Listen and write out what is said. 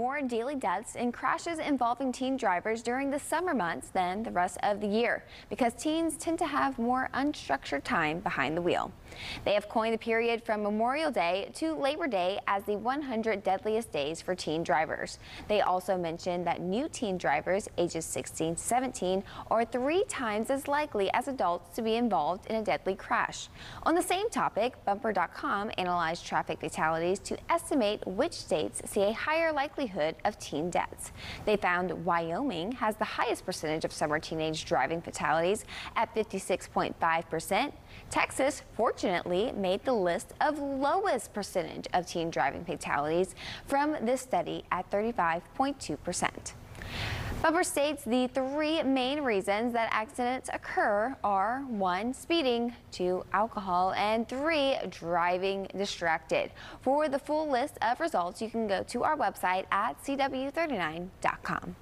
more daily deaths and crashes involving teen drivers during the summer months than the rest of the year because teens tend to have more unstructured time behind the wheel. They have coined the period from Memorial Day to Labor Day as the 100 deadliest days for teen drivers. They also mentioned that new teen drivers ages 16 to 17 are three times as likely as adults to be involved in a deadly crash. On the same topic, Bumper.com analyzed traffic fatalities to estimate which states see a higher likelihood of teen deaths. They found Wyoming has the highest percentage of summer teenage driving fatalities at 56.5 percent. Texas, fortunately, made the list of lowest percentage of teen driving fatalities from this study at 35.2%. Bumper states the three main reasons that accidents occur are one, speeding, two, alcohol, and three, driving distracted. For the full list of results, you can go to our website at cw39.com.